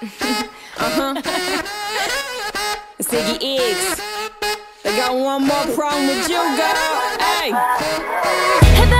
uh-huh. Ziggy X. I got one more problem with you, girl. Hey.